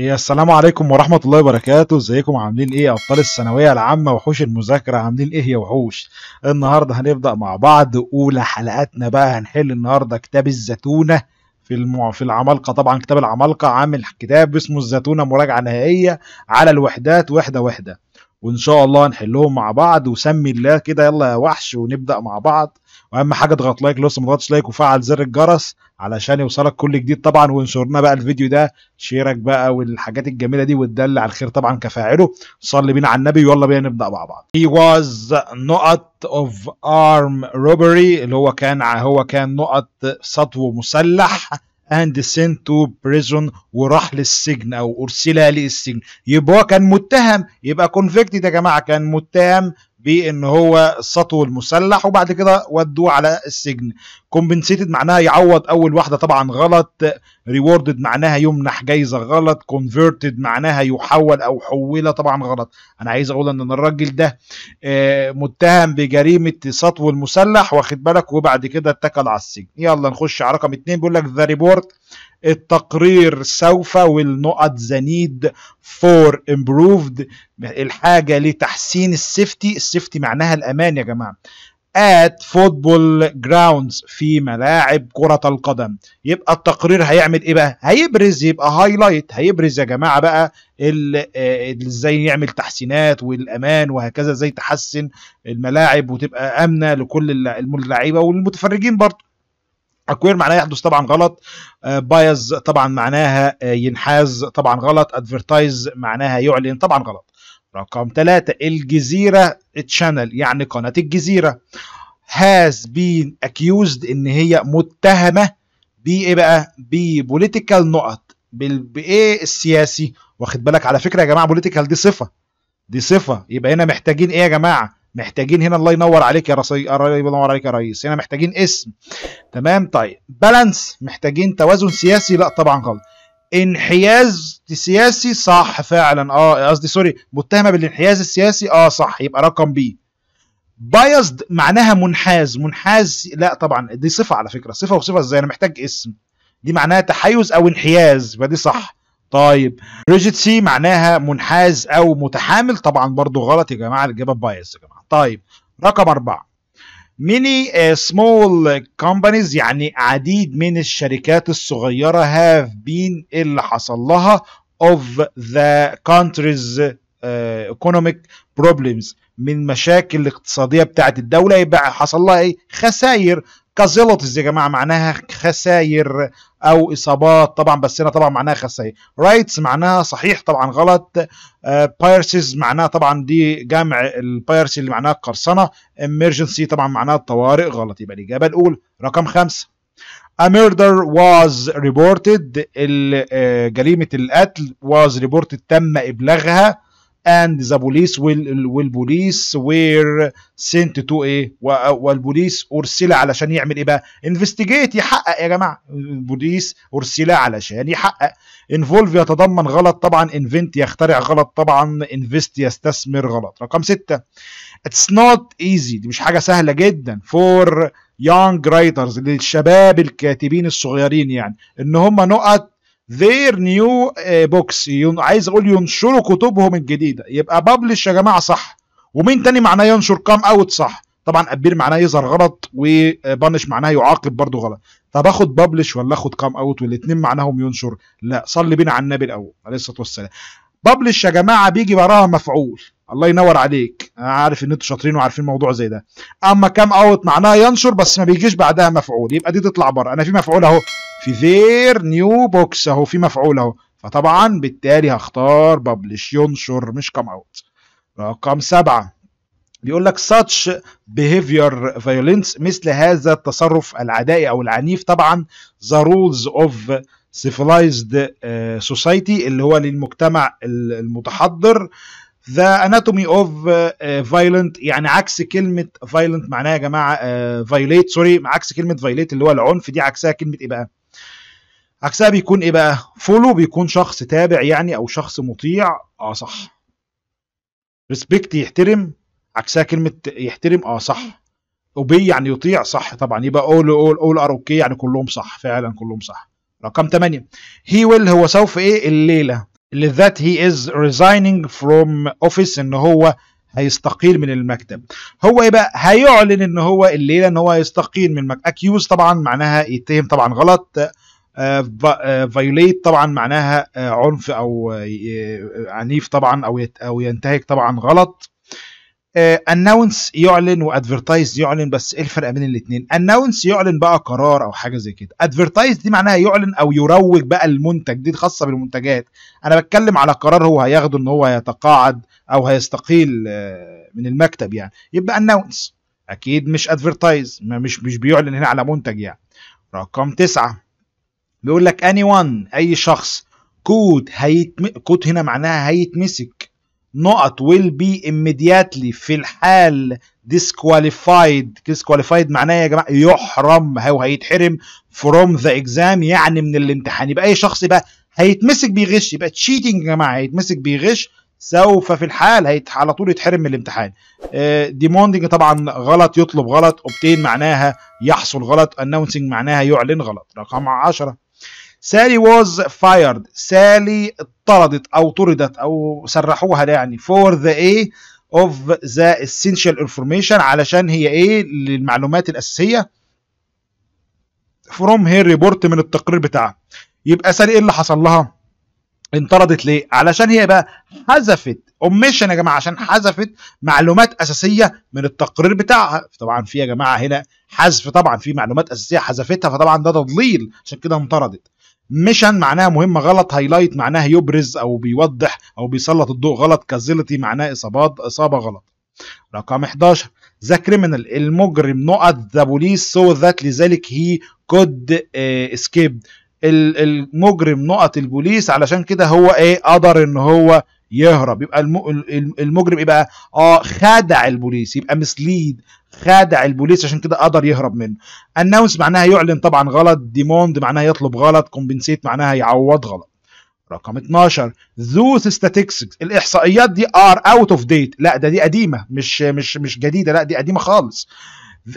يا السلام عليكم ورحمة الله وبركاته. إزيكم؟ عاملين إيه؟ أبطال الثانوية العامة وحوش المذاكرة عاملين إيه يا وحوش؟ النهاردة هنبدأ مع بعض أولى حلقاتنا بقى. هنحل النهاردة كتاب الزتونة في المع... في العمالقة. طبعا كتاب العمالقة عامل كتاب اسمه الزتونة مراجعة نهائية على الوحدات وحدة وحدة وإن شاء الله نحلهم مع بعض. وسمي الله كده. يلا يا وحش ونبدأ مع بعض. واهم حاجة اضغط like لو لسه ما ضغطتش like وفعل زر الجرس علشان يوصلك كل جديد طبعا وانشرنا بقى الفيديو ده شيرك بقى والحاجات الجميلة دي وتدل على الخير طبعا كفاعله. صلي بينا على النبي ويلا بينا نبدأ مع بعض. He was نقط of arm robbery اللي هو كان هو كان نقط سطو مسلح and sent to prison وراح للسجن أو أرسل للسجن. يبقى هو كان متهم يبقى convicted يا جماعة كان متهم بإن هو السطو المسلح وبعد كده ودوه على السجن. compensated معناها يعوض أول واحدة طبعا غلط. rewarded معناها يمنح جايزة غلط. converted معناها يحول أو حول طبعا غلط. أنا عايز أقول إن الراجل ده متهم بجريمة سطو المسلح واخد بالك؟ وبعد كده اتكل على السجن. يلا نخش على رقم اتنين. بيقول لك the report التقرير سوف والنقط the need for improved الحاجة لتحسين ال safety. ال safety معناها الأمان يا جماعة. at football grounds في ملاعب كرة القدم. يبقى التقرير هيعمل إيه بقى؟ هيبرز يبقى highlight هيبرز يا جماعة بقى إزاي يعمل تحسينات والأمان وهكذا إزاي تحسن الملاعب وتبقى أمنة لكل اللعيبة والمتفرجين برضه occur معناها يحدث طبعا غلط. bias طبعا معناها ينحاز طبعا غلط. advertise معناها يعلن طبعا غلط. رقم ثلاثة الجزيرة channel يعني قناة الجزيرة has been accused إن هي متهمة بإيه بقى؟ ب political نقط بإيه السياسي؟ واخد بالك على فكرة يا جماعة political دي صفة دي صفة. يبقى هنا محتاجين إيه يا جماعة؟ محتاجين هنا الله ينور عليك يا ريس الله ينور عليك يا ريس هنا محتاجين اسم. تمام؟ طيب. balance محتاجين توازن سياسي. لا طبعا غلط. انحياز سياسي صح فعلا. آه قصدي سوري متهمة بالانحياز السياسي؟ آه صح. يبقى رقم B biased معناها منحاز. منحاز لا طبعا. دي صفة على فكرة. صفة وصفة إزاي؟ أنا محتاج اسم. دي معناها تحيز أو انحياز. فدي صح. طيب. prejudiced معناها منحاز أو متحامل. طبعا برضو غلط يا جماعة. الإجابة bias يا جماعة. طيب رقم أربعة. Many uh, small companies يعني عديد من الشركات الصغيرة have been اللي حصل لها of the country's uh, economic problems. من مشاكل الاقتصادية بتاعت الدولة يبقى حصل لها إيه؟ خسائر. casualties يا جماعة معناها خسائر أو إصابات. طبعا بس هنا طبعا معناها خسائر rights معناها صحيح طبعا غلط. piracies uh, معناها طبعا دي جمع ال piracy اللي معناها قرصنة. emergency طبعا معناها الطوارئ غلط. يبقى الإجابة الاولى رقم خمسة A murder was reported. جريمة القتل was reported تم إبلاغها. And the police والبوليس were sent to إيه والبوليس أرسل علشان يعمل إيه بقى؟ investigate يحقق يا جماعة. البوليس أرسل علشان يحقق. involve يتضمن غلط طبعا. invent يخترع غلط طبعا. invest يستثمر غلط. رقم ستة. it's not easy. دي مش حاجة سهلة جدا. for young writers للشباب الكاتبين الصغيرين يعني. إن هم نقط their new books. عايز أقول ينشروا كتبهم الجديدة. يبقى publish يا جماعة صح. ومين تاني معناه ينشر come out صح؟ طبعا appear معناه يظهر غلط و punish معناه يعاقب برضو غلط. طب آخد publish ولا آخد come out والاثنين معناهم ينشر. لا صلي بينا على النبي الأول عليه الصلاة والسلام. publish يا جماعة بيجي وراها مفعول. الله ينور عليك. أنا عارف إن أنتوا شاطرين وعارفين موضوع زي ده. أما come out معناها ينشر بس ما بيجيش بعدها مفعول. يبقى دي تطلع بره. أنا في مفعول أهو. في their new books أهو. في مفعول أهو. فطبعا بالتالي هختار publish. ينشر مش come out رقم سبعة. بيقول لك such behavior violence مثل هذا التصرف العدائي أو العنيف. طبعا the rules of civilized society اللي هو للمجتمع المتحضر anatomy of uh, violent يعني عكس كلمة violent معناها يا جماعة uh, violate سوري عكس كلمة violate اللي هو العنف دي عكسها كلمة إيه بقى؟ عكسها بيكون إيه بقى؟ follow بيكون شخص تابع يعني أو شخص مطيع آه صح. respect يحترم عكسها كلمة يحترم آه صح. obey يعني يطيع صح طبعا يبقى all all all are okay يعني كلهم صح فعلا كلهم صح. رقم 8 he will هو سوف إيه؟ الليلة. اللي that he is resigning from office إن هو هيستقيل من المكتب. هو إيه بقى هيعلن إن هو الليلة إن هو هيستقيل من المكتب. accuse طبعا معناها يتهم طبعا غلط. violate طبعا معناها آه، عنف أو آه، عنيف طبعا أو أو ينتهك طبعا غلط. announce يعلن و advertise يعلن بس إيه الفرق بين الاثنين announce يعلن بقى قرار أو حاجة زي كده. advertise دي معناها يعلن أو يروج بقى المنتج دي خاصه بالمنتجات. أنا بتكلم على قرار هو هياخده إن هو يتقاعد أو هيستقيل آه، من المكتب يعني. يبقى announce أكيد مش advertise مش مش بيعلن هنا على منتج يعني. رقم تسعة. بيقول لك anyone أي شخص. caught هيتم caught هنا معناها هيتمسك. نقط will be immediately في الحال disqualified. Disqualified معناه يا جماعة يحرم أو هيتحرم from the exam يعني من الامتحان. يبقى أي شخص بقى هيتمسك بيغش يبقى cheating يا جماعة هيتمسك بيغش سوف في الحال هيت على طول يتحرم من الامتحان. demanding طبعا غلط يطلب غلط obtain معناها يحصل غلط announcing معناها يعلن غلط. رقم 10 سالي was fired. سالي اطردت أو طردت أو سرحوها يعني for the A of the essential information علشان هي إيه للمعلومات الأساسية from her report من التقرير بتاعها. يبقى سالي إيه اللي حصل لها؟ انطردت ليه؟ علشان هي بقى حذفت omission يا جماعة عشان حذفت معلومات أساسية من التقرير بتاعها. طبعا في يا جماعة هنا حذف طبعا في معلومات أساسية حذفتها فطبعا ده تضليل عشان كده انطردت. mission معناها مهمة غلط highlight معناها يبرز أو بيوضح أو بيسلط الضوء غلط casualty معناها اصابات إصابة غلط. رقم 11 the criminal المجرم نقط the police so that لذلك هي could escape المجرم نقط البوليس علشان كده هو إيه قدر إن هو يهرب يبقى الم- المجرم يبقى آه خادع البوليس يبقى misled خادع البوليس عشان كده قدر يهرب منه. announce معناها يعلن طبعا غلط demand معناها يطلب غلط compensate معناها يعوض غلط. رقم 12 the statistics الإحصائيات they are out of date لا ده دي قديمة مش مش مش جديدة لا دي قديمة خالص.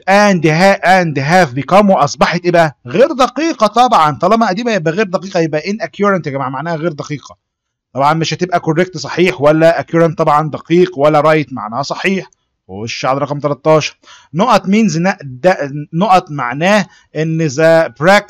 and ha and have become واصبحت إيه بقى غير دقيقة طبعا. طالما قديمة يبقى غير دقيقة يبقى inaccurate يا جماعة معناها غير دقيقة. طبعا مش هتبقى correct صحيح ولا accurate طبعا دقيق ولا right معناها صحيح. وش على رقم 13 نقط means نقط معناه إن the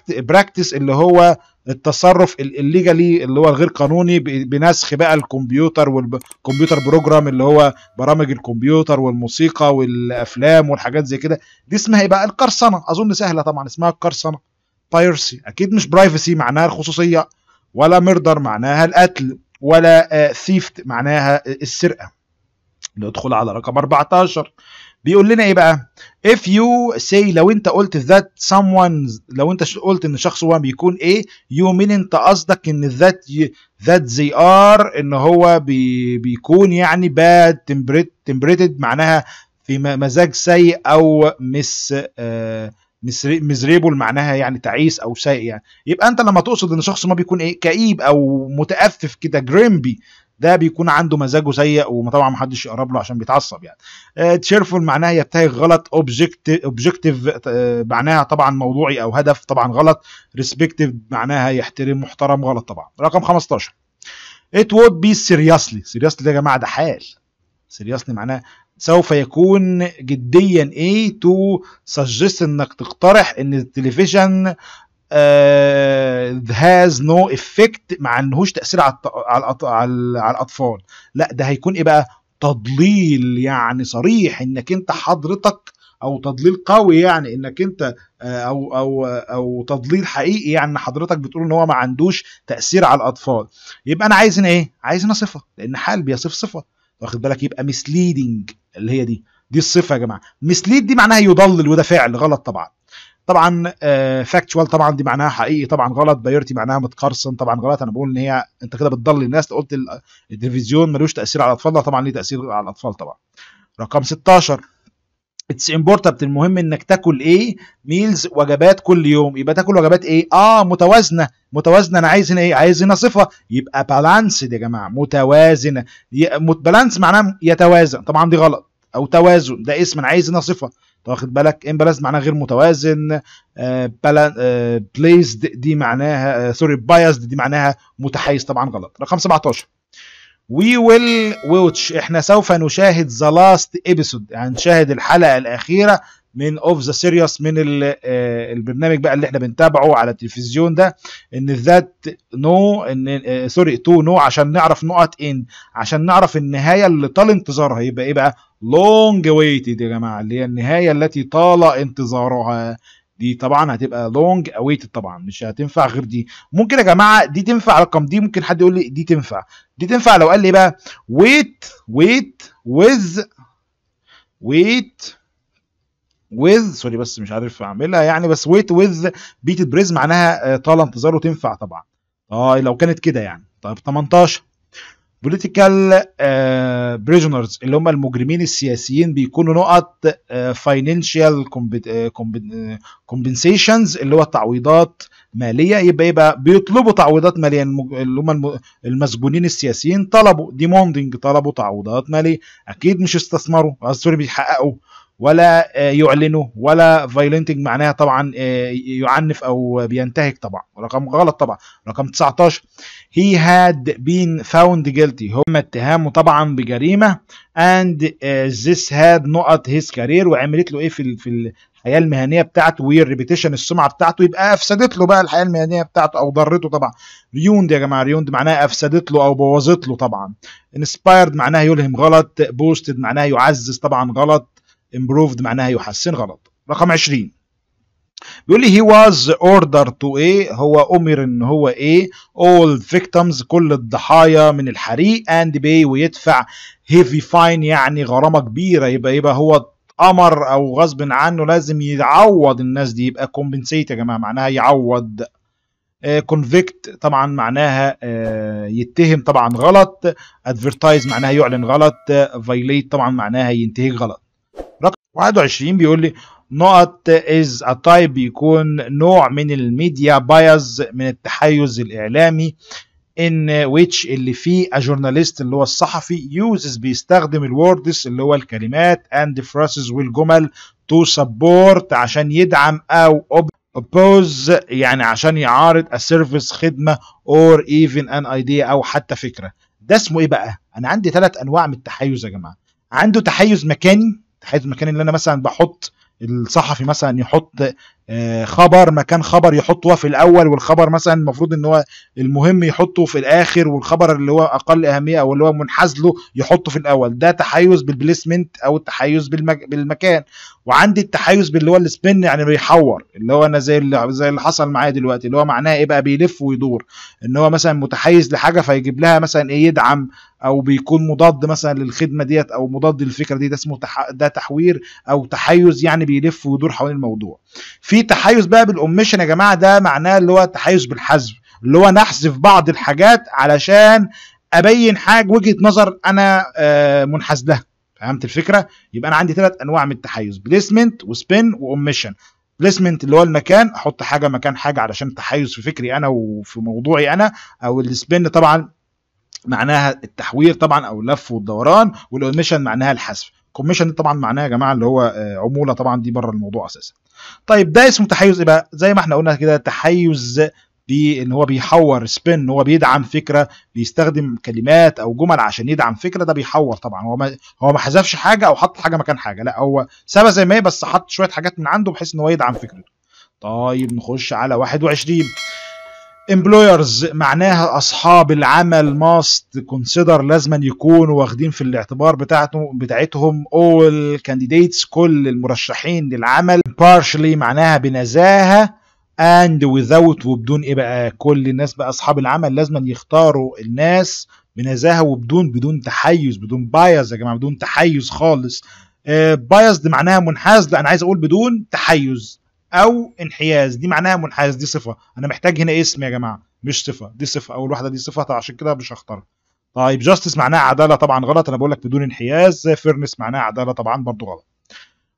practice اللي هو التصرف illegally اللي هو الغير قانوني بنسخ بقى الكمبيوتر والكمبيوتر program اللي هو برامج الكمبيوتر والموسيقى والأفلام والحاجات زي كده. دي اسمها إيه بقى؟ القرصنة. أظن سهلة طبعا اسمها القرصنة. piracy أكيد مش privacy معناها الخصوصية ولا murder معناها القتل. ولا theft معناها السرقة. ندخل على رقم 14 بيقول لنا إيه بقى؟ If you say لو أنت قلت that someone لو أنت قلت إن شخص هو بيكون إيه؟ you mean أنت قصدك إن that that they are إن هو بي بيكون يعني bad tempered- tempered معناها في مزاج سيء أو مس آه miserable معناها يعني تعيس أو سيء يعني. يبقى أنت لما تقصد إن شخص ما بيكون إيه كئيب أو متأفف كده grumpy ده بيكون عنده مزاجه سيء وطبعا ما حدش يقرب له عشان بيتعصب يعني. cheerful معناها يبتهج غلط objective objective معناها طبعا موضوعي أو هدف طبعا غلط. respective معناها يحترم محترم غلط طبعا. رقم 15 it would be seriously seriously ده يا جماعة ده حال. Seriously معناها سوف يكون جديا إيه to suggest إنك تقترح إن التلفزيون has no effect ما عندهوش تأثير على على الأطفال. لا ده هيكون إيه بقى؟ تضليل يعني صريح إنك أنت حضرتك أو تضليل قوي يعني إنك أنت آه، أو أو أو تضليل حقيقي يعني حضرتك بتقول إن هو ما عندوش تأثير على الأطفال. يبقى أنا عايز إيه؟ عايز هنا صفه لأن حال بيصف صفة. واخد بالك؟ يبقى misleading اللي هي دي. دي الصفة يا جماعة. mislead دي معناها يضلل وده فعل غلط طبعا. طبعا factual طبعا دي معناها حقيقي طبعا غلط. pirated معناها متقرصن طبعا غلط. أنا بقول إن هي أنت كده بتضل الناس. قلت ال- التلفزيون ملوش تأثير على الأطفال. لا طبعا ليه تأثير على الأطفال طبعا. رقم 16 it's important المهم إنك تاكل إيه؟ meals وجبات كل يوم. يبقى تاكل وجبات إيه؟ آه متوازنة. متوازنة. أنا عايز هنا إيه؟ عايز هنا صفه يبقى balanced يا جماعة. متوازنة. balance معناه يتوازن. طبعا دي غلط. أو توازن. ده اسم. أنا عايز هنا صفه واخد بالك؟ imbalance معناها غير متوازن. pleased دي معناها sorry biased دي معناها متحيز. طبعا غلط. رقم 17 we will watch إحنا سوف نشاهد the last episode يعني نشاهد الحلقة الأخيرة من of the series من البرنامج بقى اللي إحنا بنتابعه على التلفزيون ده. إن that know ان sorry to know عشان نعرف نقط ان عشان نعرف النهاية اللي طال انتظارها. يبقى إيه بقى؟ long waited يا جماعة اللي هي النهاية التي طال انتظارها. دي طبعا هتبقى long awaited طبعا مش هتنفع غير دي. ممكن يا جماعة دي تنفع رقم دي ممكن حد يقول لي دي تنفع. دي تنفع لو قال لي بقى wait wait with wait with sorry بس مش عارف أعملها يعني بس wait with beated breath معناها طال انتظاره تنفع طبعا. آه لو كانت كده يعني. طيب 18 political uh, prisoners اللي هم المجرمين السياسيين بيكونوا نقط uh, financial compensations اللي هو تعويضات مالية. يبقى يبقى بيطلبوا تعويضات مالية. اللي هم المسجونين السياسيين طلبوا demanding طلبوا تعويضات مالية. أكيد مش استثمروا. سوري بيحققوا. ولا يعلنوا ولا violating معناها طبعا يعنف أو بينتهك طبعا. رقم غلط طبعا. رقم 19 he had been found guilty. هم اتهامه طبعا بجريمة. And this had نقط his career. وعملت له إيه في في الحياة المهنية بتاعته. وال reputation السمعة بتاعته. يبقى أفسدت له بقى الحياة المهنية بتاعته أو ضرته طبعا. ruined يا جماعة ruined معناها أفسدت له أو بوظت له طبعا. انسبايرد معناها يلهم غلط. بوستد معناها يعزز طبعا غلط. Improved معناها يحسن غلط. رقم 20 بيقول لي he was ordered to إيه هو أمر إن هو إيه all victims كل الضحايا من الحريق and pay ويدفع heavy fine يعني غرامة كبيرة. يبقى يبقى هو أمر أو غصب عنه لازم يعوض الناس دي. يبقى compensate يا جماعة معناها يعوض. convict uh, طبعا معناها uh, يتهم طبعا غلط. advertise معناها يعلن غلط. violate uh, طبعا معناها ينتهك غلط. رقم 21 بيقول لي نقط is a type بيكون نوع من ال media bias من التحيز الإعلامي in which اللي فيه journalist اللي هو الصحفي uses بيستخدم ال words اللي هو الكلمات and phrases والجمل to support عشان يدعم أو oppose يعني عشان يعارض ال service خدمة or even an idea أو حتى فكرة. ده اسمه إيه بقى؟ أنا عندي ثلاث أنواع من التحيز يا جماعة. عنده تحيز مكاني؟ تحيز مكاني اللي أنا مثلا بحط الصحفي مثلا يحط خبر مكان خبر يحطه في الأول والخبر مثلا المفروض إن هو المهم يحطه في الآخر والخبر اللي هو أقل أهمية أو اللي هو منحاز له يحطه في الأول. ده تحيز بال placement أو التحيز بالمك... بالمكان. وعندي التحيز باللي هو ال spin يعني بيحور اللي هو أنا زي اللي زي اللي حصل معايا دلوقتي اللي هو معناه إيه بقى بيلف ويدور. إن هو مثلا متحيز لحاجة فيجيب لها مثلا إيه يدعم أو بيكون مضاد مثلا للخدمة ديت أو مضاد للفكرة دي ده اسمه تح... ده تحوير أو تحيز يعني بيلف ويدور حوالين الموضوع. في تحيز بقى بال omission يا جماعة ده معناه اللي هو تحيز بالحذف اللي هو نحذف بعض الحاجات علشان أبين حاجة وجهة نظر أنا منحاز لها. فهمت الفكرة؟ يبقى أنا عندي ثلاث أنواع من التحيز placement و spin و omission placement اللي هو المكان أحط حاجة مكان حاجة علشان تحيز في فكري أنا وفي موضوعي أنا أو ال spin طبعا معناها التحوير طبعا أو اللف والدوران وال omission معناها الحذف. commission طبعا معناها يا جماعة اللي هو عمولة طبعا دي بره الموضوع أساسا. طيب ده اسمه تحيز إيه بقى؟ زي ما إحنا قلنا كده تحيز بان هو بيحور spin هو بيدعم فكرة بيستخدم كلمات أو جمل عشان يدعم فكرة ده بيحور طبعا. هو ما هو ما حذفش حاجة أو حط حاجة مكان حاجة لا هو سابها زي ما هي بس حط شوية حاجات من عنده بحيث إن هو يدعم فكرته. طيب نخش على 21 employers معناها أصحاب العمل must consider لازما يكونوا واخدين في الاعتبار بتاعته بتاعتهم all candidates كل المرشحين للعمل impartially معناها بنزاهة and without وبدون إيه بقى؟ كل الناس بقى أصحاب العمل لازما يختاروا الناس بنزاهة وبدون بدون تحيز بدون bias يا جماعة بدون تحيز خالص. biased دي معناها منحاز لأ أنا عايز أقول بدون تحيز. أو انحياز. دي معناها منحاز دي صفة. أنا محتاج هنا اسم يا جماعة مش صفة. دي صفة أول واحدة دي صفة عشان كده مش هختارها طيب justice معناها عدالة طبعا غلط. أنا بقول لك بدون انحياز. fairness معناها عدالة طبعا برضو غلط.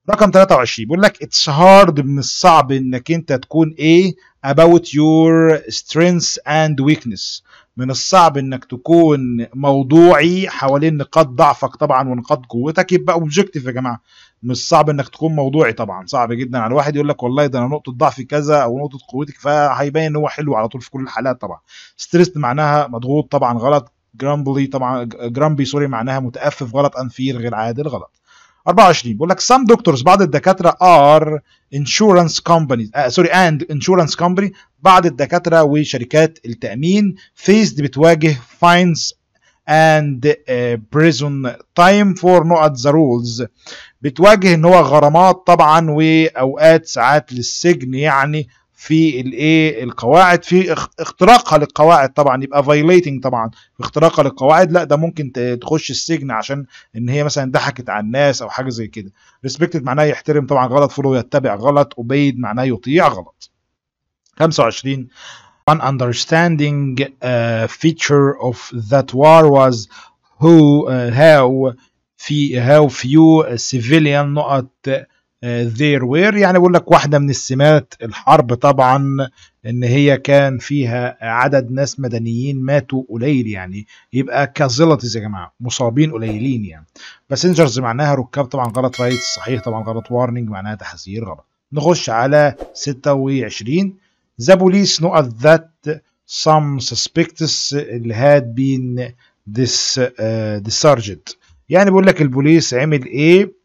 رقم 23 بيقول لك it's hard من الصعب إنك أنت تكون إيه about your strengths and weakness. من الصعب إنك تكون موضوعي حوالين نقاط ضعفك طبعا ونقاط قوتك. يبقى objective يا جماعة مش صعب إنك تكون موضوعي طبعا. صعب جدا على واحد يقول لك والله ده أنا نقطة ضعفي كذا أو نقطة قوتي فهيبين إن هو حلو على طول في كل الحالات طبعا. stressed معناها مضغوط طبعا غلط. grumbly طبعا grumpy sorry معناها متأفف غلط unfair غير عادل غلط. 24. بيقول لك some doctors بعض الدكاترة are insurance companies آه sorry and insurance company بعض الدكاترة وشركات التأمين faced بتواجه fines and uh, prison time for نقط the rules. بتواجه إن هو غرامات طبعا وأوقات ساعات للسجن يعني في الايه القواعد في اختراقها للقواعد طبعا يبقى violating طبعا في اختراقها للقواعد لا ده ممكن تخش السجن عشان إن هي مثلا ضحكت على الناس أو حاجة زي كده. respected معناه يحترم طبعا غلط follow يتبع غلط obeyed معناه يطيع غلط. 25 one outstanding uh, feature of that war was who uh, how في how few civilian نقط there were. يعني بقول لك واحدة من السمات الحرب طبعا إن هي كان فيها عدد ناس مدنيين ماتوا قليل يعني. يبقى casualties يا جماعة مصابين قليلين يعني. passengers معناها ركاب طبعا غلط right صحيح طبعا غلط. warning معناها تحذير غلط. نخش على 26 the police نقط that some suspects اللي had been this uh, discharged يعني بيقول لك البوليس عمل إيه؟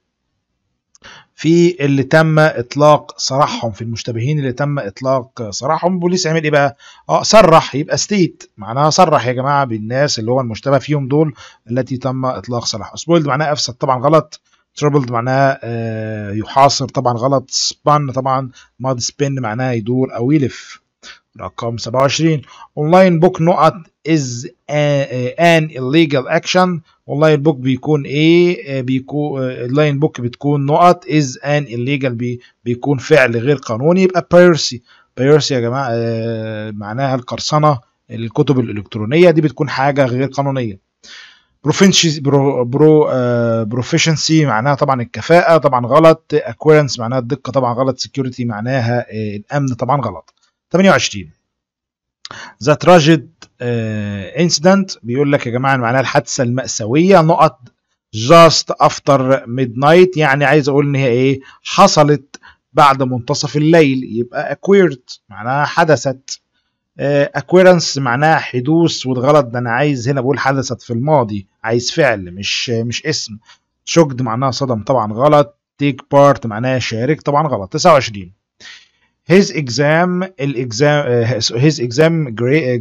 في اللي تم إطلاق سراحهم في المشتبهين اللي تم إطلاق سراحهم البوليس عمل إيه بقى؟ آه صرح يبقى stated. معناها صرح يا جماعة بالناس اللي هو المشتبه فيهم دول التي تم إطلاق سراحهم spoiled معناها أفسد طبعا غلط. trapped معناها آه يحاصر طبعا غلط. spun طبعا ماضي spin معناها يدور أو يلف. رقم 27 online book نقط is an illegal action. online book بيكون إيه بيكون online book بتكون نقط is an illegal. بي بيكون فعل غير قانوني. يبقى piracy piracy يا جماعة آه معناها القرصنة الكتب الإلكترونية دي بتكون حاجة غير قانونية. pro pro proficiency معناها طبعا الكفاءة طبعا غلط. accurateness معناها الدقة طبعا غلط. security معناها آه الأمن طبعا غلط. 28 the tragic incident بيقول لك يا جماعة معناها الحادثة المأساوية نقط just after midnight يعني عايز أقول إن هي إيه؟ حصلت بعد منتصف الليل. يبقى occurred معناها حدثت. occurrence معناها حدوث والغلط. ده أنا عايز هنا بقول حدثت في الماضي. عايز فعل مش مش اسم. shocked معناها صدم طبعا. غلط. take part معناها شارك طبعا. غلط. 29 his exam ال exam his exam grade,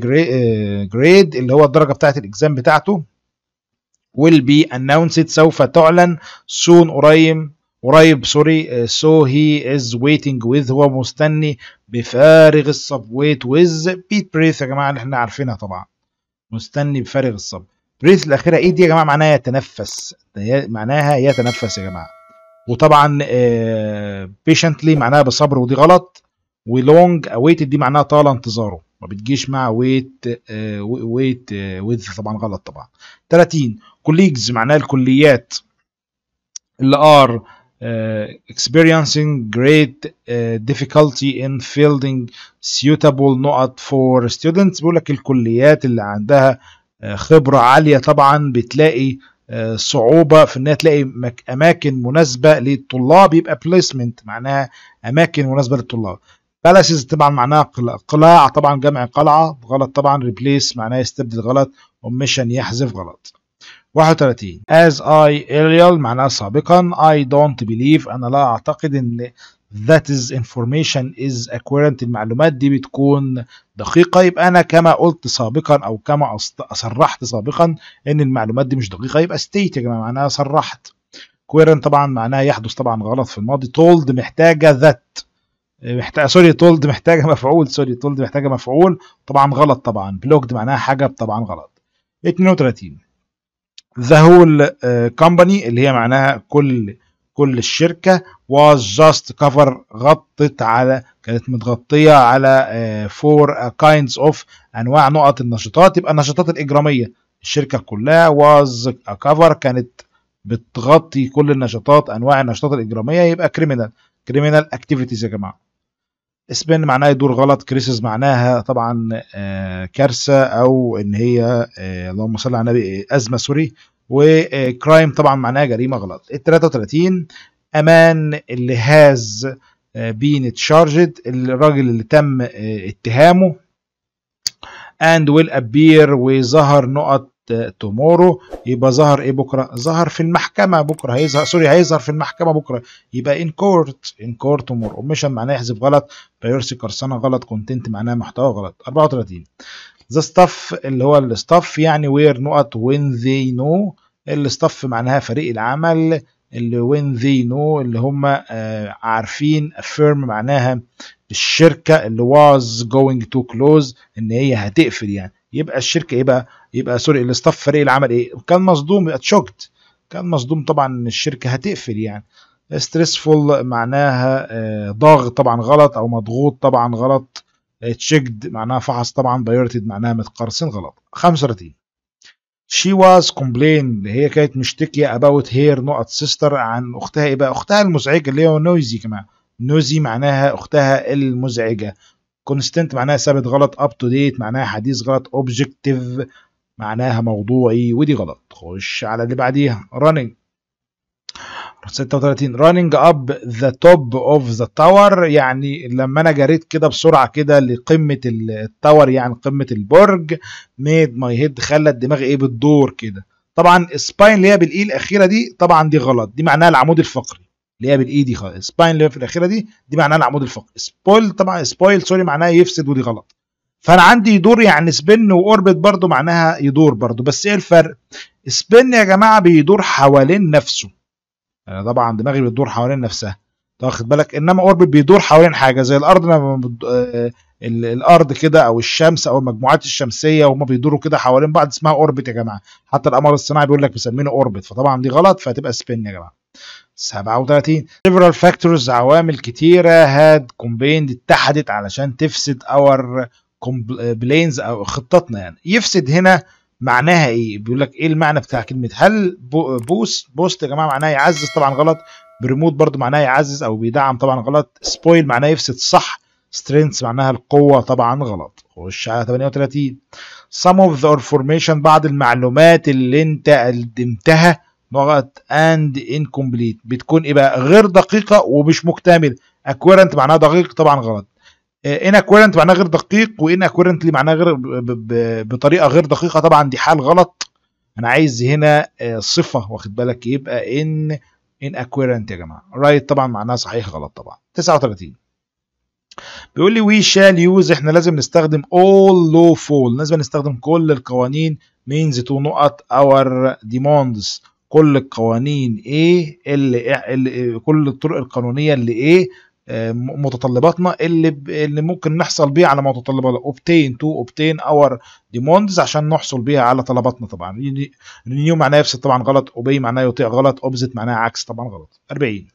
grade اللي هو الدرجة بتاعت ال exam بتاعته will be announced سوف تعلن. Soon قريب قريب سوري so he is waiting with هو مستني بفارغ الصبر. Wait with bated breath يا جماعة اللي إحنا عارفينها طبعا. مستني بفارغ الصبر. breath الأخيرة إيه دي يا جماعة؟ معناها يتنفس. معناها يتنفس يا جماعة. وطبعا patiently معناها بصبر ودي غلط. و long awaited دي معناها طال انتظاره. ما بتجيش مع wait wait with طبعا غلط طبعا. 30 colleges معناها الكليات. اللي are uh, experiencing great uh, difficulty in finding suitable نقط for students. بيقول لك الكليات اللي عندها uh, خبرة عالية طبعا. بتلاقي صعوبة في انها تلاقي أماكن مناسبة للطلاب. يبقى placement معناها أماكن مناسبة للطلاب. palaces طبعا معناها قلاع طبعا جمع قلعة غلط طبعا replace معناها يستبدل غلط omission يحذف غلط. 31 as I earlier معناها سابقا. I don't believe أنا لا أعتقد إن that this information is accurate المعلومات دي بتكون دقيقة. يبقى أنا كما قلت سابقا أو كما صرحت سابقا إن المعلومات دي مش دقيقة. يبقى stated يا جماعة معناها صرحت. occurred طبعا معناها يحدث طبعا غلط في الماضي. Told محتاجة that. محتاج sorry told محتاجه مفعول sorry told محتاجه مفعول. طبعا غلط طبعا. blocked معناها حاجة طبعا غلط. 32 the whole company اللي هي معناها كل كل الشركة was just cover غطت على كانت متغطية على for kinds of أنواع نقط النشاطات. يبقى النشاطات الإجرامية. الشركة كلها was cover كانت بتغطي كل النشاطات أنواع النشاطات الإجرامية. يبقى criminal criminal activities يا جماعة. spin معناها يدور غلط crisis معناها طبعا آه كارثة أو إن هي آه اللهم صل على النبي أزمة sorry. و crime طبعا معناها جريمة غلط. ال 33 a man اللي has been charged الراجل اللي تم اتهامه. and will appear وظهر نقط tomorrow يبقى ظهر إيه بكرة؟ ظهر في المحكمة بكرة. هيظهر sorry هيظهر في المحكمة بكرة. يبقى in court in court tomorrow omission معناه يحذف غلط. piracy قرصنه غلط. content معناه محتوى غلط. 34 the staff اللي هو ال staff يعني were نقط when they know ال staff معناها فريق العمل. اللي when they know اللي هم آه عارفين. A firm معناها الشركة اللي was going to close إن هي هتقفل يعني. يبقى الشركة إيه بقى؟ يبقى sorry ال staff فريق العمل إيه؟ كان مصدوم يبقى shocked كان مصدوم طبعا ان الشركة هتقفل يعني. stressful معناها آه ضاغط طبعا غلط أو مضغوط طبعا غلط. checked معناها فحص طبعا pirated معناها متقرصن غلط. 35 she was complained هي كانت مشتكية about her نقط sister عن أختها. إيه بقى أختها المزعجة اللي هي noisy كمان. nosy معناها أختها المزعجة. constant معناها ثابت غلط up to date معناها حديث غلط objective معناها موضوعي ودي غلط. خش على اللي بعديها. Running. 36 running up the top of the tower. يعني لما أنا جريت كده بسرعة كده لقمة التاور يعني قمة البرج made my head خلت دماغي إيه بتدور كده. طبعا spine اللي هي بال e الأخيرة دي طبعا دي غلط. دي معناها العمود الفقري. اللي هي بال e دي خالص spine اللي هي في الأخيرة دي دي معناها العمود الفقري. spoil طبعا spoil sorry معناها يفسد ودي غلط. فانا عندي يدور يعني spin و orbit برضو معناها يدور برضو. بس إيه الفرق؟ spin يا جماعة بيدور حوالين نفسه. يعني طبعا دماغي بتدور حوالين نفسها. واخد بالك؟ انما orbit بيدور حوالين حاجة زي الأرض لما. آه الأرض كده أو الشمس أو المجموعات الشمسية وهم بيدوروا كده حوالين بعض اسمها orbit يا جماعة. حتى القمر الصناعي بيقول لك مسمينه orbit فطبعا دي غلط فهتبقى spin يا جماعة. 37 several factors عوامل كتيرة. had combined اتحدت علشان تفسد our plans أو خطتنا يعني. يفسد هنا معناها إيه؟ بيقول لك إيه المعنى بتاع كلمة؟ هل boost boost يا جماعة معناها يعزز؟ طبعا غلط. promote برضو معناها يعزز أو بيدعم؟ طبعا غلط. spoil معناها يفسد. صح. strength معناها القوة؟ طبعا غلط. خش على 38 some of the information بعض المعلومات اللي أنت قدمتها نقط and incomplete. بتكون إيه بقى؟ غير دقيقة ومش مكتمل. accurate معناها دقيق؟ طبعا غلط. inaccurate معناها غير دقيق و inaccurately معناها غير بطريقة غير دقيقة. طبعا دي حال غلط. أنا عايز هنا صفة واخد بالك؟ يبقى ان inaccurate يا جماعة. right طبعا معناها صحيح غلط طبعا. 39 بيقول لي we shall use إحنا لازم نستخدم all lawful لازم نستخدم كل القوانين. Means to نقط our demands. كل القوانين إيه اللي كل الطرق القانونية اللي إيه متطلباتنا اللي ب... اللي ممكن نحصل بيها على متطلبات obtain to obtain our demands عشان نحصل بيها على طلباتنا طبعا. renew معناه يفسد طبعا غلط obey معناه يطيع غلط opposite معناه عكس طبعا غلط. 40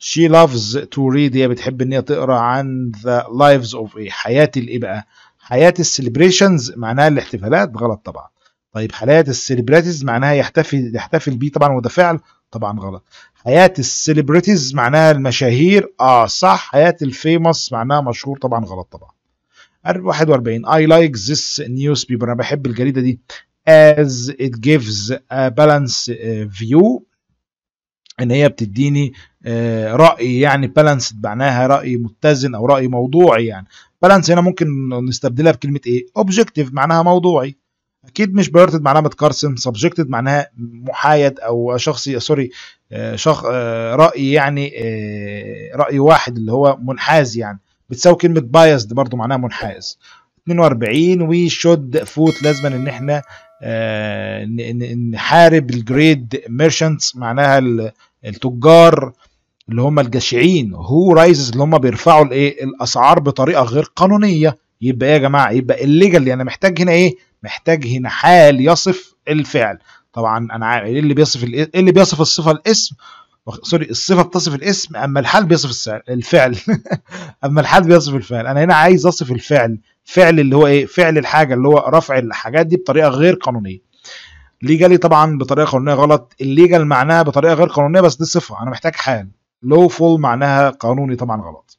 she loves to read هي بتحب إن هي تقرأ عن the lives of إيه حياه الإيه بقى؟ حياه السليبريشنز معناها الاحتفالات غلط طبعا. طيب حياه ال celebrates معناها يحتفل يحتفل بيه طبعا وده فعل طبعا غلط. حياة ال celebrities معناها المشاهير. آه صح. حياة ال famous معناها مشهور طبعا غلط طبعا. 41 I like this newspaper أنا بحب الجريدة دي. As it gives a balanced view. إن هي بتديني رأي يعني balanced معناها رأي متزن أو رأي موضوعي يعني. balanced هنا ممكن نستبدلها بكلمة إيه؟ Objective معناها موضوعي. أكيد مش pirated معناها متقرصن subjective معناها محايد أو شخصي sorry شخ رأي يعني رأي واحد اللي هو منحاز يعني. بتساوي كلمة biased برضو معناها منحاز. 42 we should fight لازم إن إحنا نحارب ال greedy merchants معناها التجار اللي هم الجشعين. who raises اللي هم بيرفعوا الإيه؟ الأسعار بطريقة غير قانونية. يبقى إيه يا جماعة؟ يبقى illegal أنا محتاج هنا إيه؟ محتاج هنا حال يصف الفعل. طبعا أنا عارف إيه اللي بيصف إيه اللي بيصف الصفة الاسم؟ sorry الصفة بتصف الاسم أما الحال بيصف الفعل. أما الحال بيصف الفعل. أنا هنا عايز أصف الفعل. فعل اللي هو إيه؟ فعل الحاجة اللي هو رفع الحاجات دي بطريقة غير قانونية. legally طبعا بطريقة قانونية غلط. illegal معناها بطريقة غير قانونية بس دي صفة. أنا محتاج حال. lawful معناها قانوني طبعا غلط.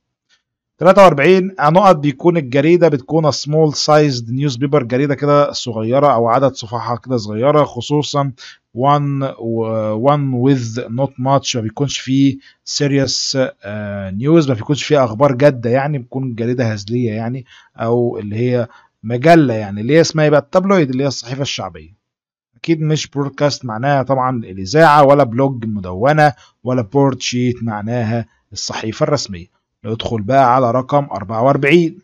43 نقط بيكون الجريدة بتكون small sized newspaper جريدة كده صغيرة أو عدد صفحها كده صغيرة خصوصا one one with not much ما بيكونش فيه serious news ما بيكونش فيه أخبار جادة يعني بتكون جريدة هزلية يعني أو اللي هي مجلة يعني اللي هي اسمها يبقى ال tabloid اللي هي الصحيفة الشعبية. أكيد مش broadcast معناها طبعا الإذاعة ولا blog مدونة ولا broadsheet معناها الصحيفة الرسمية. ندخل بقى على رقم 44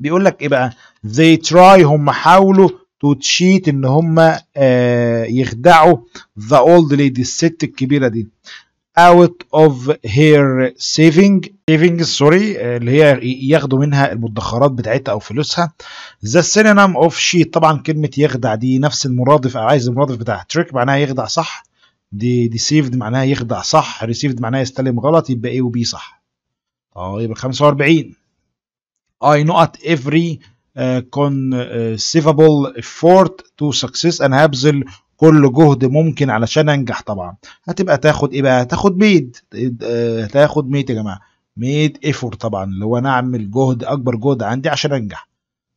بيقول لك إيه بقى؟ They try هم حاولوا to cheat إن هم آه يخدعوا the old lady الست الكبيرة دي. Out of her saving saving sorry اللي هي ياخدوا منها المدخرات بتاعتها أو فلوسها. The synonym of cheat طبعا كلمة يخدع دي نفس المرادف أو عايز المرادف بتاع trick معناها يخدع صح. دي deceived معناها يخدع صح. received معناها يستلم غلط يبقى A و B صح. طيب 45 I نقط every uh, conceivable effort to success أنا هبذل كل جهد ممكن علشان أنجح طبعا. هتبقى تاخد إيه بقى؟ تاخد made هتاخد made يا جماعة. made effort طبعا. اللي هو نعمل جهد أكبر جهد عندي عشان أنجح.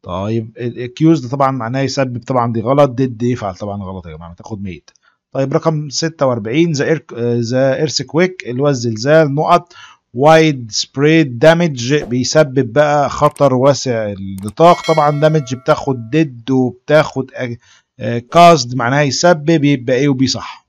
طيب ال cause طبعا معناه يسبب طبعا دي غلط did يفعل طبعا غلط يا جماعة. تاخد made طيب رقم 46 the the earthquake اللي هو الزلزال نقط. widespread damage بيسبب بقى خطر واسع النطاق طبعا damage بتاخد did وبتاخد caused معناها يسبب يبقى A و B صح.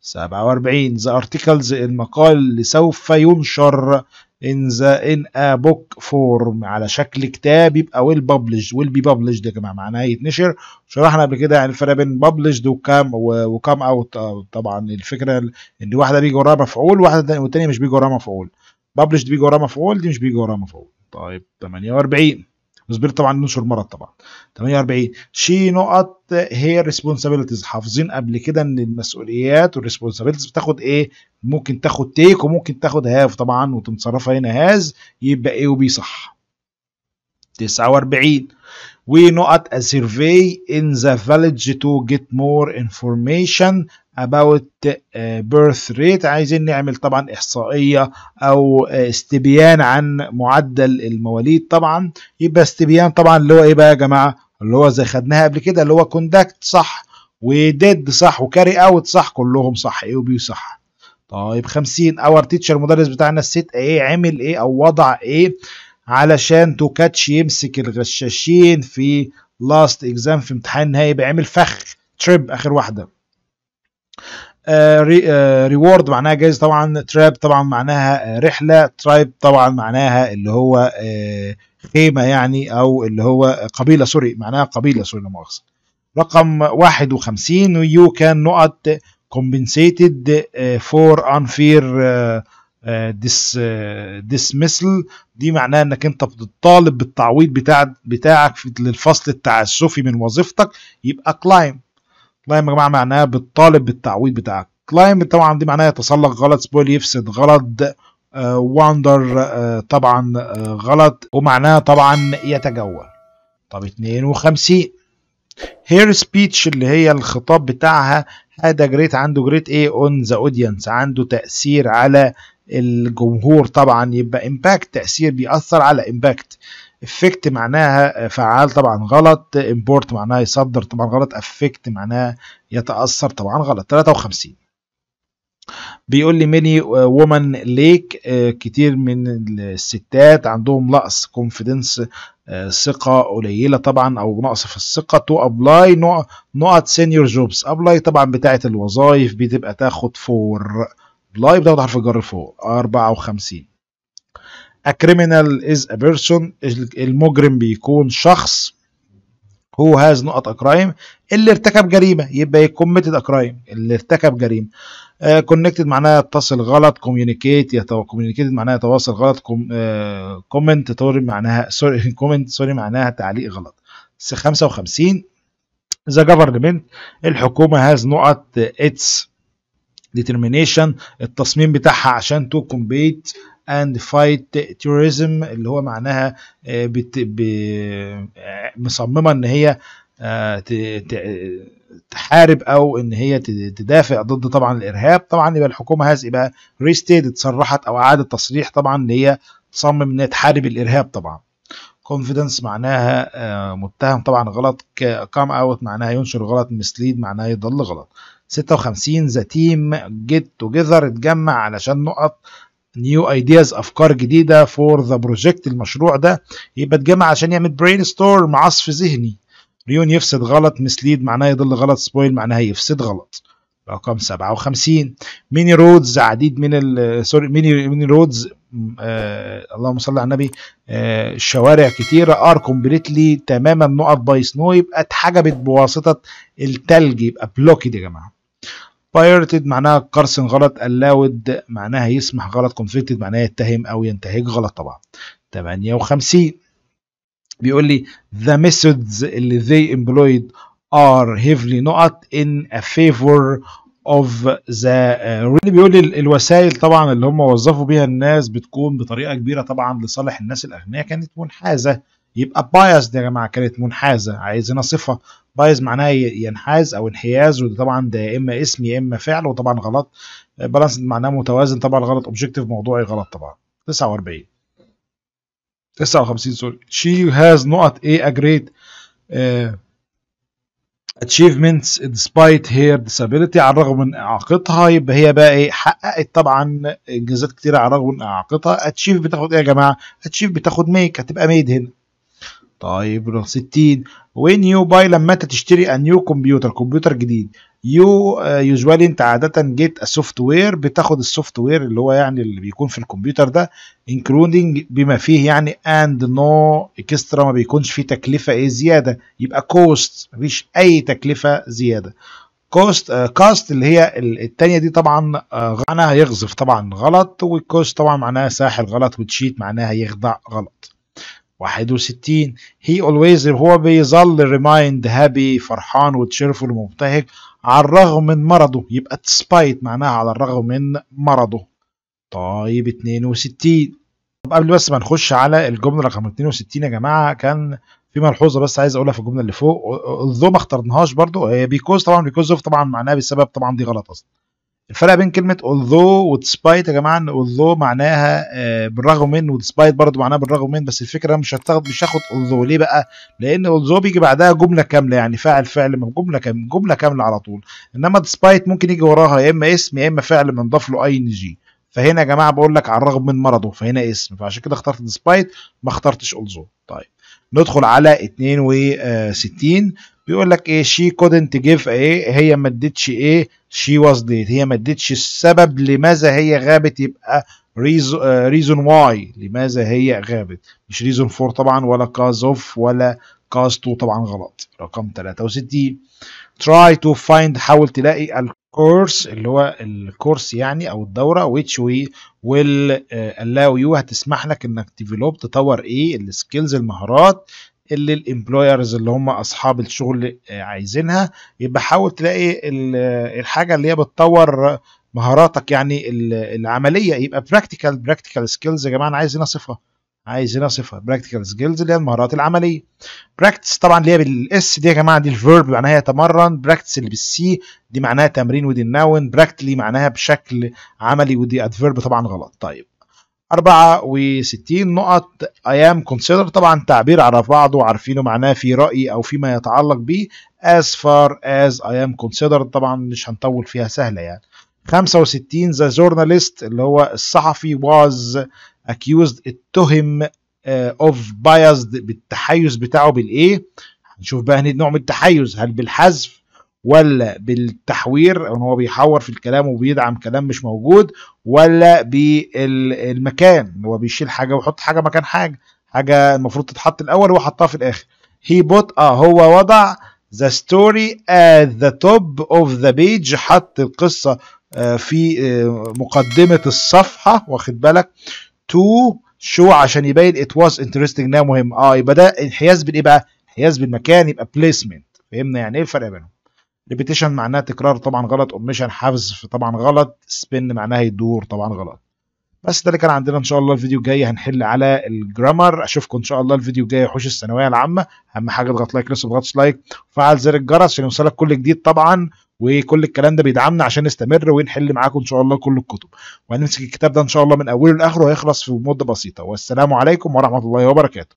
47 the articles المقال اللي سوف ينشر in the in a book form على شكل كتاب يبقى will published will be published يا جماعة. معناها يتنشر. شرحنا قبل كده يعني الفرق بين published و came و came out طبعا الفكرة إن واحدة بيجي وراها مفعول واحدة والتانية مش بيجي وراها مفعول. Published بيجي وراها مفعول دي مش بيجي وراها مفعول. طيب 48 نصبر طبعا ننشر مرض طبعا. 48 she نقط her responsibilities حافظين قبل كده إن المسؤوليات وال responsibilities بتاخد إيه؟ ممكن تاخد take وممكن تاخد have طبعا وتنصرفها هنا has يبقى A و B صح. 49 we نقط a survey in the village to get more information about birth rate. عايزين نعمل طبعا إحصائية أو استبيان عن معدل المواليد طبعا. يبقى استبيان طبعا اللي هو إيه بقى يا جماعة؟ اللي هو زي خدناها قبل كده اللي هو conduct صح و did صح و carry out صح كلهم صح A و B صح. طيب 50 our teacher المدرس بتاعنا الست إيه عمل إيه أو وضع إيه علشان to catch يمسك الغشاشين في last exam في امتحان نهائي يبقى عمل فخ trap آخر واحدة. reward uh, uh, معناها جايزه طبعا trip طبعا معناها رحلة tribe طبعا معناها اللي هو خيمة يعني أو اللي هو قبيلة sorry معناها قبيلة sorry لا مؤاخذة. رقم 51 you can نقط compensated for unfair dis dismissal. دي معناها إنك أنت بتطالب بالتعويض بتاع بتاعك للفصل التعسفي من وظيفتك يبقى claim claim يا جماعة معناها بتطالب بالتعويض بتاعك. climb طبعا دي معناها يتسلق غلط spoil يفسد غلط wander uh, uh, طبعا uh, غلط ومعناها طبعا يتجول. طب 52 her speech اللي هي الخطاب بتاعها has a great عنده great إيه on the audience عنده تأثير على الجمهور طبعا يبقى impact تأثير بيأثر على impact effective معناها فعال طبعا غلط import معناها يصدر طبعا غلط affect معناها يتأثر طبعا غلط. 53 بيقول لي many women lack كتير من الستات عندهم نقص confidence ثقة قليلة طبعا أو نقص في الثقة. to apply نقط senior jobs apply طبعا بتاعة الوظائف بتبقى تاخد for apply بتاخد حرف الجر for. 54 A criminal is a person المجرم بيكون شخص who has نقط a crime اللي ارتكب جريمة يبقى committed a crime اللي ارتكب جريمة. uh, معناها يتصل غلط communicate يتو... communicate معناها يتواصل غلط comment sorry معناها sorry comment sorry معناها تعليق غلط. 55 the government الحكومة has نقط its determination التصميم بتاعها عشان to combat and fight terrorism اللي هو معناها. ب... مصممة إن هي. ت... تحارب أو إن هي تدافع ضد طبعا الإرهاب طبعا يبقى الحكومة has يبقى restated اتصرحت أو اعاده تصريح طبعا إن هي تصمم إنها تحارب الإرهاب طبعا confidence معناها آه، متهم طبعا غلط come out معناها ينشر غلط mislead معناها يضل غلط 56 the team get together اتجمع علشان نقط new ideas أفكار جديدة for the project المشروع ده. يبقى اتجمع عشان يعمل brainstorm عصف ذهني. ruin يفسد غلط mislead معناه يضل غلط spoil معناها يفسد غلط. رقم 57 many roads عديد من sorry many many roads آه اللهم صل على النبي آه شوارع كتيرة are completely تماما نقط by snow يبقى اتحجبت بواسطة التلج يبقى blocked يا جماعة. pirated معناها قرصن غلط allowed معناها يسمح غلط conflicted معناها يتهم أو ينتهج غلط طبعا. 58 بيقول لي the methods اللي they employed are heavily نقط in a favor of the uh, بيقول لي الوسائل طبعا اللي هم وظفوا بيها الناس بتكون بطريقة كبيرة طبعا لصالح الناس الأغنياء كانت منحازة. يبقى biased يا جماعة كانت منحازة. عايزينها صفة. bias معناها ينحاز أو انحياز وده طبعا ده يا إما اسم يا إما فعل وطبعا غلط. balanced معناه متوازن طبعا غلط. objective موضوعي غلط طبعا. 49 59 sorry she has نقط a a great uh, achievements despite her disability. على الرغم من إعاقتها يبقى هي بقى إيه حققت طبعا إنجازات كتيرة على الرغم من إعاقتها. achieve بتاخد إيه يا جماعة؟ achieve بتاخد make هتبقى made هنا. طيب 60 when you buy لما انت تشتري new computer كمبيوتر جديد؟ you usually انت عادة get software بتاخد ال software اللي هو يعني اللي بيكون في الكمبيوتر ده including بما فيه يعني and no extra ما بيكونش فيه تكلفة إيه زيادة. يبقى cost مفيش أي تكلفة زيادة. cost cast اللي هي الثانية دي طبعا معناها يغزف طبعا غلط وال coast طبعا معناها ساحل غلط و cheat معناها يخدع غلط. 61 he always هو بيظل remained happy فرحان و cheerful ومبتهج على الرغم من مرضه. يبقى despite معناها على الرغم من مرضه. طيب 62 طب قبل بس ما نخش على الجملة رقم 62 يا جماعة كان في ملحوظة بس عايز أقولها في الجملة اللي فوق. although ما اخترناهاش برضو هي because طبعا because of طبعا معناها بسبب طبعا دي غلط أصلا. الفرق بين كلمة although و despite يا جماعة إن although معناها آه بالرغم من و despite برضه معناها بالرغم من بس الفكرة مش هتاخد مش هاخد although. ليه بقى؟ لأن although بيجي بعدها جملة كاملة يعني فاعل فعل جملة كاملة جملة كاملة على طول. إنما despite ممكن يجي وراها يا إما اسم يا إما فعل منضاف له ing فهنا يا جماعة بقول لك على الرغم من مرضه فهنا اسم. فعشان كده اخترت despite ما اخترتش although. طيب ندخل على 62 بيقول لك إيه she couldn't give إيه هي ما ادتش إيه she was late هي ما ادتش السبب لماذا هي غابت. يبقى reason why لماذا هي غابت. مش reason for طبعا ولا cause of ولا cause to طبعا غلط. رقم 63 try to find حاول تلاقي ال course اللي هو ال course يعني أو الدورة which we will allow you. هتسمح لك إنك ت develop تطور إيه ال skills المهارات اللي ال employers اللي هم أصحاب الشغل عايزينها يبقى حاول تلاقي الحاجة اللي هي بتطور مهاراتك يعني العملية. يبقى practical practical skills يا جماعة أنا عايز هنا صفة. عايز هنا صفة. practical skills اللي هي المهارات العملية. practise طبعا اللي هي بال s دي يا جماعة دي ال verb معناها يتمرن. practice اللي بال c دي معناها تمرين ودي ال noun practically معناها بشكل عملي ودي adverb طبعا غلط. طيب. 64 نقط. am concerned طبعا تعبير على بعضه وعارفينه معناه في رأي أو فيما يتعلق به. As far as I am concerned طبعا مش هنطول فيها سهلة يعني. 65 the journalist اللي هو الصحفي was accused اتهم uh, of biased بالتحيز بتاعه بالإيه؟ هنشوف بقى نوع من التحيز. هل بالحذف؟ ولا بالتحوير إن هو بيحور في الكلام وبيدعم كلام مش موجود ولا بالمكان هو بيشيل حاجة ويحط حاجة مكان حاجة حاجة المفروض تتحط الأول وهو حطها في الآخر هي بوت آه هو وضع the story at the top of the page حط القصة آه في آه مقدمة الصفحة واخد بالك to show عشان يبين it was interesting انها مهم آه يبقى ده انحياز بالإيه بقى؟ انحياز بالمكان يبقى placement فهمنا يعني إيه الفرق بينهم؟ repetition معناها تكرار طبعا غلط. اوميشن حفظ طبعا غلط. spin معناها يدور طبعا غلط. بس ده اللي كان عندنا إن شاء الله. الفيديو الجاي هنحل على الجرامر أشوفكم إن شاء الله الفيديو الجاي. وحوش الثانوية العامة. أهم حاجة اضغط like لسه ما like وفعل زر الجرس عشان يوصلك كل جديد طبعا. وكل الكلام ده بيدعمنا عشان نستمر ونحل معاكم إن شاء الله كل الكتب. وهنمسك الكتاب ده إن شاء الله من أوله لآخره. هيخلص في مدة بسيطة. والسلام عليكم ورحمة الله وبركاته.